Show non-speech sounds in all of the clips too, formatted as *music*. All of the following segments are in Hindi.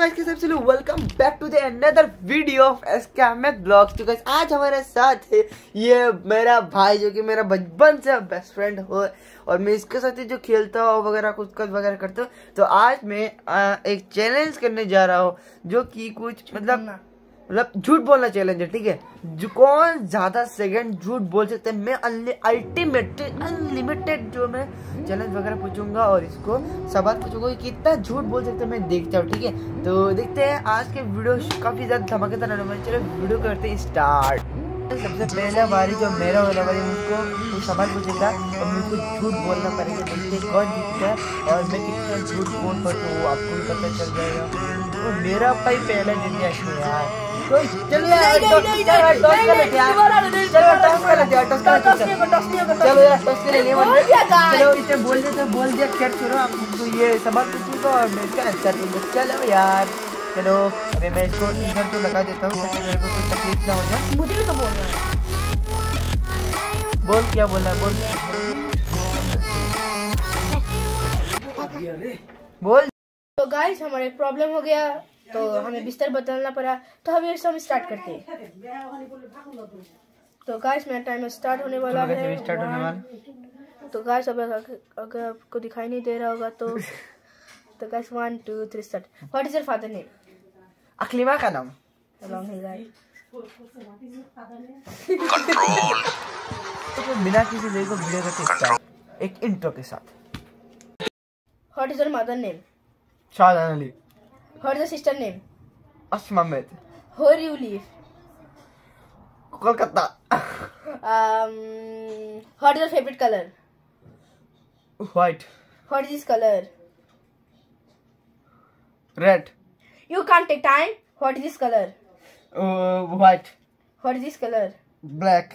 गाइस के सबसे लोग welcome back to the another video of एस्कैमेट blogs तो गाइस आज हमारे साथ है ये मेरा भाई, जो कि मेरा बचपन से बेस्ट फ्रेंड हो, और मैं इसके साथ ही जो खेलता हूँ, वगैरह कुछ कुछ वगैरह करता हूँ। तो आज मैं एक चैलेंज करने जा रहा हूँ, जो कि कुछ मतलब मतलब झूठ बोलना चैलेंज है, ठीक है? जो कौन ज़्यादा सेकंड झूठ बोल सकते हैं? मैं अल्टीमेट अनलिमिटेड जो मैं चैलेंज वगैरह पूछूँगा और इसको सवाल पूछूँगा कि कितना झूठ बोल सकते हैं, मैं देखता हूँ, ठीक है? तो देखते हैं आज के वीडियो काफ़ी ज़्यादा धमाकेदार रहने वाले। चलो वीडियो करते हैं स्टार्ट सबसे पहला बारी जो मेरा होने वाली कुछ सवाल पूछेगा और मेरे को झूठ बोलना पड़ेगा, देखते कौन जीतता है और मैं कितना झूठ बोल पाता हूँ, आपको भी पता चल जाएगा। तो मेरा भाई पहला इसमें यार। तो चलो यार टॉस कर कर कर के लिए चलो इसे बोल देते बोल दिया क्या छोड़ो आपको ये सवाल पूछूँगा और मैं इसका आंसर दूँगा चलो यार। चलो अभी मैं इसको इधर तो लगा देता हूँ ताकि मेरे को कोई तकलीफ़ ना हो जाए। मुझे भी तो बोल रहा है। बोल क्या बोलना है बोल। बोल। तो गाइस हमारा प्रॉब्लम हो गया। तो हमें बिस्तर बदलना पड़ा तो अभी हम स्टार्ट करते हैं। तो। गाइस मेरा टाइमर स्टार्ट होने वाला है। स्टार्ट होने वाला। तो गाइस अब अगर अगर आपको दिखाई नहीं दे रहा होगा तो तो guys one two three start what is your father name Akhlima का नाम। है गाइस तो बिना किसी देर को वीडियो स्टार्ट एक इंट्रो के साथ। What is your mother name Shahjahan Ali. What is your sister name Asma Ahmed where you live Kolkata um what is your favorite color white what is this color red you can't take time what is this color white what is this color black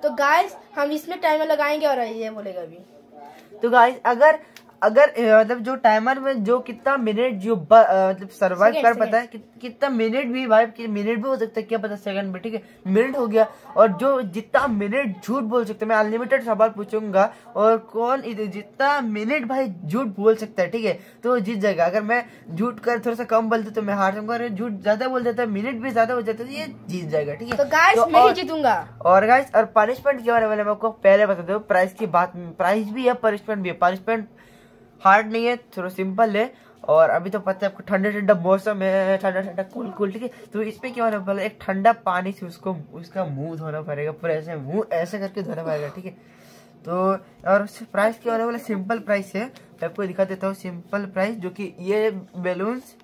तो गाइस हम इसमें टाइमर लगाएँगे और ये बोलेगा अभी तो गाइस अगर अगर मतलब जो टाइमर में जो कितना मिनट जो मतलब सरवाइव कर. पाता है कि, कितना मिनट भी भाई कि मिनट भी हो सकता है क्या पता सेकंड में ठीक है? मिनट हो गया और जो जितना मिनट झूठ बोल सकते हैं मैं अनलिमिटेड सवाल पूछूँगा और कौन जितना मिनट भाई झूठ बोल सकता है ठीक है? तो जीत जाएगा। अगर मैं झूठ कर थोड़ा सा कम बोलते तो मैं हार जाऊँगा अगर झूठ ज़्यादा बोल देता मिनट भी ज़्यादा हो जाता है ये जीत जाएगा ठीक है? तो गाइस तो मैं ही और- जीतूँगा। और गाइस और पनिशमेंट के बारे मैं आपको पहले बता दो प्राइस की बात प्राइस भी है पनिशमेंट भी है। पनिशमेंट हार्ड नहीं है, थोड़ा सिंपल है। और अभी तो पता है आपको ठंडा ठंडा मौसम है, ठंडा ठंडा कूल कूल ठीक है? तो इसमें क्या होना पड़ेगा? एक ठंडा पानी से उसको, उसका मुँह धोना पड़ेगा, पूरे ऐसे मुँह ऐसे करके धोना पड़ेगा, ठीक है? तो और प्राइस क्या होने वाला? सिंपल प्राइस है। मैं आपको दिखा देता हूँ सिंपल प्राइस जो कि ये बैलून्स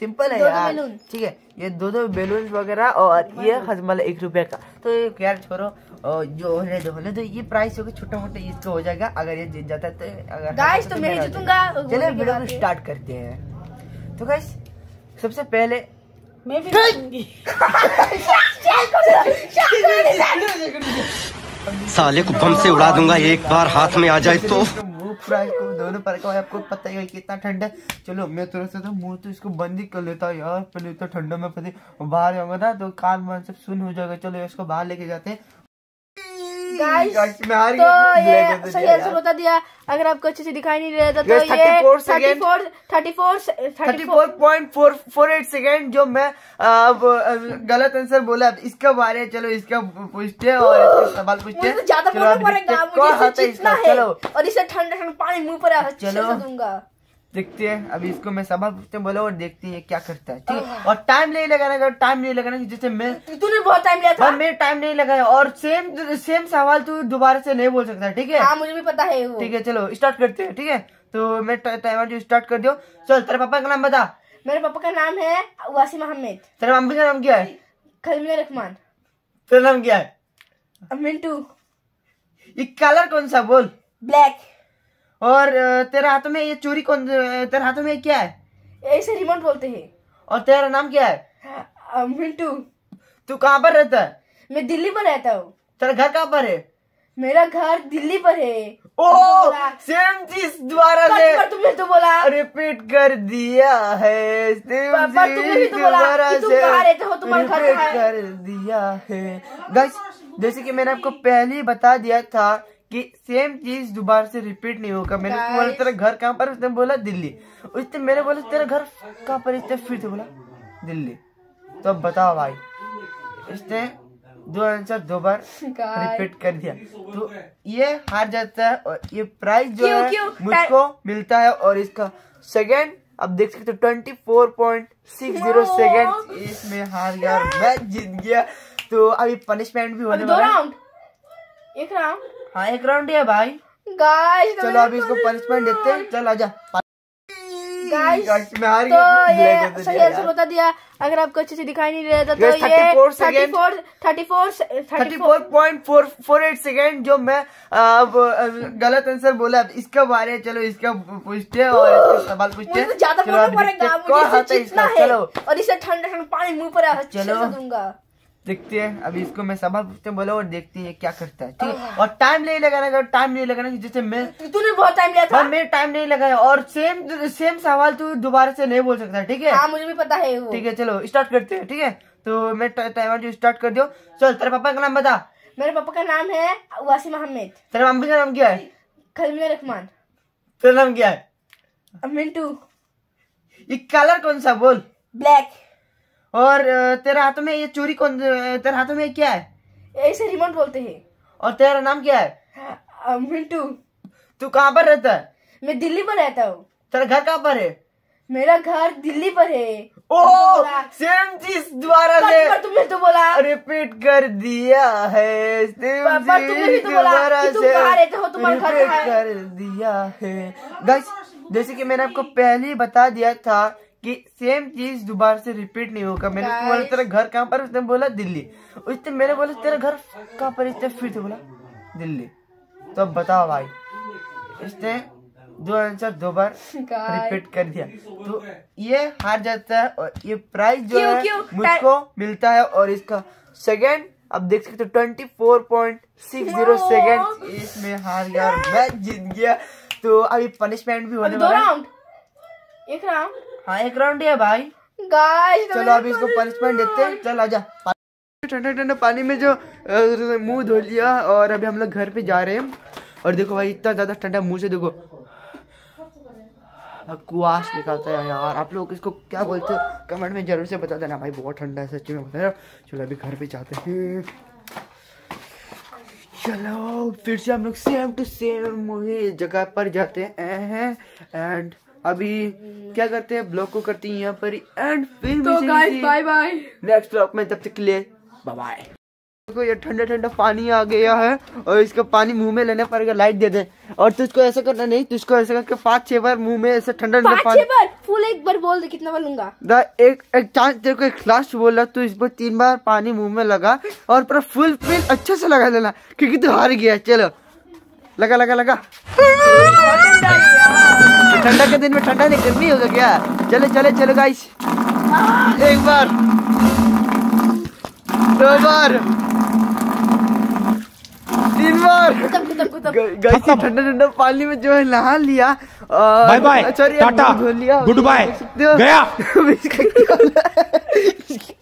सिंपल है यार। ठीक है ये दो दो बैलून वगैरह और ये हजमल एक रुपए का। तो ये यार छोड़ो और जो होने दो होने तो ये प्राइस होगा छोटा मोटा इसका हो जाएगा अगर ये जीत जाता है तो अगर हारा तो मैं ही मेरा हो जीतूँगा, चलिए वीडियो को स्टार्ट करते हैं। तो गाइस सबसे पहले मैं भी जीतूँगी। *laughs* साले को बम से उड़ा दूँगा एक बार हाथ में आ जाए तो। मुँह पूरा दोनों पर का आपको पता ही कितना ठंड है। चलो, मैं थोड़ा सा तो मुँह तो इसको बंद ही कर लेता हूँ यार, पहले इतना ठंडा में पता बाहर जाऊँगा ना तो कान वान सब सुन हो जाएगा। चलो, इसको बाहर लेके जाते हैं गाइस Guys, मैं हार तो ये सही आंसर बता दिया। अगर आपको अच्छे से दिखाई नहीं रहता तो ये 34 second. 34 34 thirty four point four four eight second जो मैं अब गलत आंसर बोला। इसका बारे है, चलो इसका पूछते हैं और सवाल पूछते हैं। मुझे ज़्यादा चलो, और इसे ठंडा ठंडा पानी मुँह पर चलो। दूँगा देखते हैं। अभी इसको मैं सवाल पूछते बोला और देखते हैं क्या करता है ठीक है? और टाइम नहीं लगाना अगर टाइम नहीं लगाना जैसे मैं तूने बहुत टाइम लिया था। मैं टाइम नहीं लगाया और सेम सेम सवाल तू दोबारा से नहीं बोल सकता ठीक है? हाँ मुझे भी पता है वो। ठीक है चलो स्टार्ट करते हैं ठीक है? तो मैं टाइमर जो स्टार्ट कर दियो। चल तेरे पापा का नाम बता। मेरे पापा का नाम है वासिम अहमद। तेरे मम्मी का नाम क्या है? खलमिया रहमान तेरा नाम क्या है? मिंटू। ये कलर कौन सा बोल? ब्लैक और तेरे हाथों में ये चोरी कौन तेरे हाथों में क्या है? ऐसे रिमोट बोलते हैं। और तेरा नाम क्या है? मिंटू। तू कहाँ पर रहता है? मैं दिल्ली पर रहता हूँ। तेरा घर कहाँ पर है? मेरा घर दिल्ली पर है। ओ सेम चीज़ दोबारा पर से। तुमने तो बोला। रिपीट कर दिया है सेम पापा, तुमने भी चीज़ तो बोला कि तुम कहाँ रहते हो, तुम्हारा घर रिपीट कहाँ है? कर दिया है। गाइस जैसे कि मैंने आपको पहले ही बता दिया था कि सेम चीज़ दोबारा से रिपीट नहीं होगा। मैंने उसको बोला तेरा घर कहाँ पर उसने बोला दिल्ली। उसने मैंने बोला तेरा घर कहाँ पर इसने फिर से बोला दिल्ली। तो अब बताओ भाई इसने दो आंसर दो बार रिपीट कर दिया। तो ये हार जाता है और ये प्राइस जो क्यों, है क्यों? मुझको मिलता है और इसका सेकंड अब देख सकते हो twenty four point six zero second इसमें हार गया और मैं जीत गया। तो अभी पनिशमेंट भी होने वाला है। एक राउंड हाँ एक राउंड ही है भाई गाइस चलो अभी इसको पनिशमेंट देते हैं। चल आजा। हार तो ये सही आंसर बता दिया। अगर आपको अच्छे से दिखाई नहीं दे रहा था तो ये 34 second. 34 34 thirty four point four four eight second जो मैं अब गलत आंसर बोला। इसका बारे चलो इसका पूछते हैं और सवाल पूछते हैं। तो ज़्यादा चलो और इसे ठंडा ठंडा पानी मुँह पर चलो। दूँगा। देखते हैं। अभी इसको मैं सवाल पूछते बोला और देखते हैं क्या करता है ठीक है? और टाइम नहीं लगाना टाइम नहीं लगाना जैसे मैं तूने बहुत टाइम लिया था। मैं टाइम नहीं लगाया और सेम सेम सवाल तू दोबारा से नहीं बोल सकता ठीक है? हाँ मुझे भी पता है ठीक है चलो स्टार्ट करते हैं ठीक है? तो मैं टाइमर जो स्टार्ट कर दियो। चल तेरे पापा का नाम बता। मेरे पापा का नाम है वासिम अहमद तेरे मम्मी का नाम क्या है? खलमिया रहमान। तेरा नाम क्या है? मिंटू। ये कलर कौन सा बोल? ब्लैक और तेरे हाथों में ये चोरी कौन तेरे हाथों में क्या है? ऐसे रिमोट बोलते हैं। और तेरा नाम क्या है? मिंटू। तू कहाँ पर रहता है? मैं दिल्ली पर रहता हूँ। तेरा घर कहाँ पर है? मेरा घर दिल्ली पर है। ओ सेम चीज़ दोबारा पर, से। पर तुमने तो बोला। रिपीट कर दिया है। सेम पर- पर तुमने भी चीज़ तो बोला कि तुम से। कहाँ रहते हो, तुम्हारा घर रिपीट कहाँ है? कर दिया है। गाइस जैसे कि मैंने आपको पहले ही बता दिया था कि सेम चीज़ दोबारा से रिपीट नहीं होगा। मैंने बोला तेरा घर कहाँ पर उसने बोला दिल्ली। उसने मैंने बोला तेरा घर कहाँ पर इसने फिर से बोला दिल्ली। तो अब बताओ भाई इसने दो आंसर दो बार रिपीट कर दिया। तो ये हार जाता है और ये प्राइस जो क्यों, है क्यों? मुझको मिलता है और इसका सेकंड अब देख सकते हो twenty four point six zero second इसमें हार गया मैं जीत गया। तो अभी पनिशमेंट भी होने वाला है। एक राउंड हाँ एक राउंड है भाई। चलो अभी इसको पनिशमेंट देते हैं। चल आजा। ठंडा ठंडा पानी में जो मुँह धो लिया और अभी हम लोग घर पे जा रहे हैं। और देखो भाई इतना ज़्यादा ठंडा मुँह से देखो। कुआश निकलता है यार। आप लोग इसको क्या बोलते हो? कमेंट में ज़रूर से बता देना भाई बहुत ठंडा है सच्ची में बता रहा चलो अभी घर पे जाते हैं। चलो फिर से हम लोग सेम टू सेम वही जगह पर जाते हैं। एंड अभी क्या करते हैं? ब्लॉग को करते हैं यहाँ पर एंड फिर तो guys bye bye next blog में तब तक के लिए बाय बाय देखो ये ठंडा ठंडा पानी आ गया है और इसका पानी मुँह में लेने पड़ेगा लाइट दे दे। और तुझको ऐसा करना नहीं तुझको ऐसा करके पाँच छह बार मुँह में ऐसे ठंडा ठंडा पाँच पानी छह बार? फुल एक बार बोल दे कितना बार लूँगा? दा एक एक चांस तेरे को एक लास्ट बोला तू इस पर तीन बार पानी मुँह में लगा और पूरा फुल फिल अच्छे से लगा लेना क्योंकि तू हार गया चलो। लगा लगा लगा। *laughs* ठंडा के दिन में ठंडा नहीं गर्मी होगा क्या? चले चले चलो गाइस एक बार। दो बार। तीन बार। गाइस ठंडा ठंडा पानी में जो है नहा लिया। Bye bye, Tata, good bye. गया। *laughs*